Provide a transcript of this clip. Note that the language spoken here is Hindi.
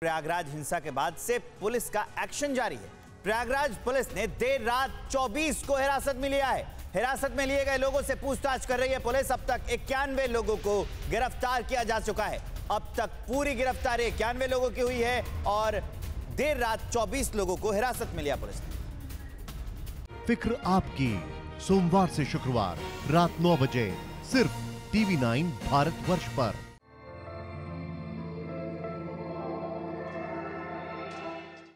प्रयागराज हिंसा के बाद से पुलिस का एक्शन जारी है। प्रयागराज पुलिस ने देर रात 24 को हिरासत में लिया है। हिरासत में लिए गए लोगों से पूछताछ कर रही है पुलिस। अब तक इक्यानवे लोगों को गिरफ़्तार किया जा चुका है। अब तक पूरी गिरफ्तारी इक्यानवे लोगों की हुई है और देर रात 24 लोगों को हिरासत में लिया पुलिस ने। फ़िक्र आपकी, सोमवार से शुक्रवार, रात नौ बजे, सिर्फ़ टीवी नाइन भारत वर्ष पर।